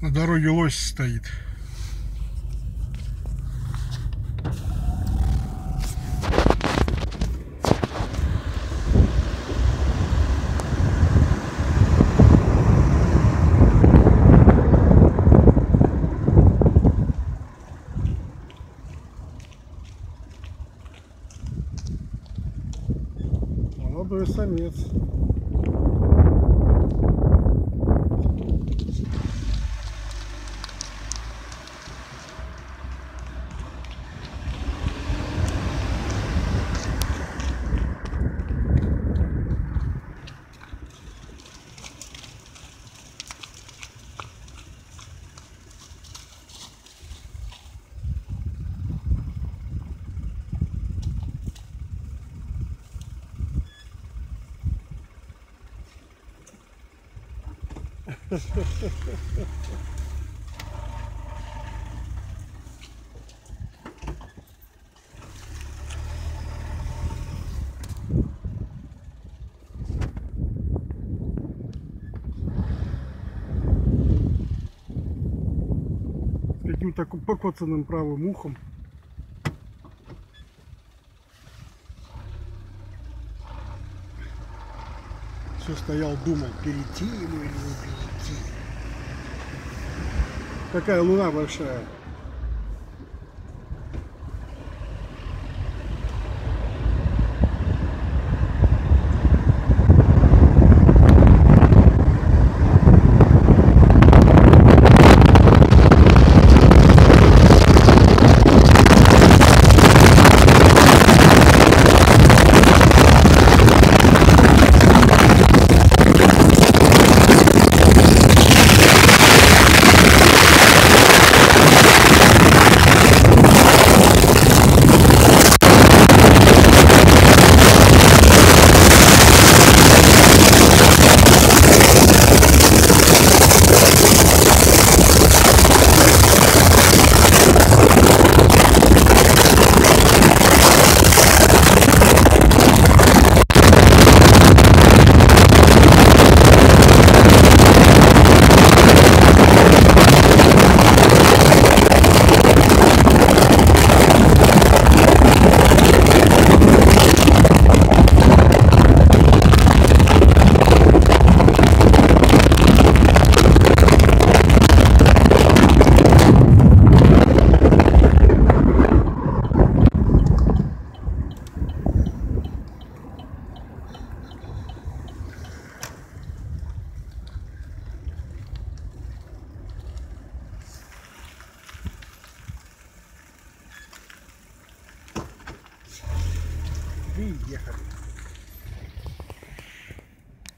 На дороге лось стоит. Молодой самец. Каким-то покоцанным правым ухом. Все стоял, думал, перейти ему или не перейти. Какая луна большая. Приехали.